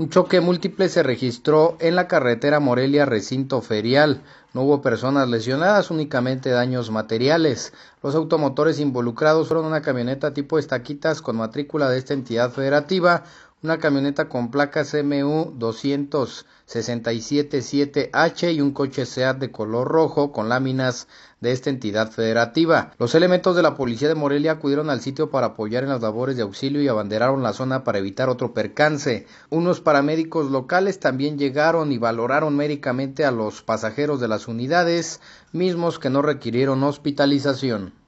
Un choque múltiple se registró en la carretera Morelia Recinto Ferial. No hubo personas lesionadas, únicamente daños materiales. Los automotores involucrados fueron una camioneta tipo estaquitas con matrícula de esta entidad federativa, una camioneta con placas MU 2677H y un coche SEAT de color rojo con láminas de esta entidad federativa. Los elementos de la policía de Morelia acudieron al sitio para apoyar en las labores de auxilio y abanderaron la zona para evitar otro percance. Unos paramédicos locales también llegaron y valoraron médicamente a los pasajeros de las unidades, mismos que no requirieron hospitalización.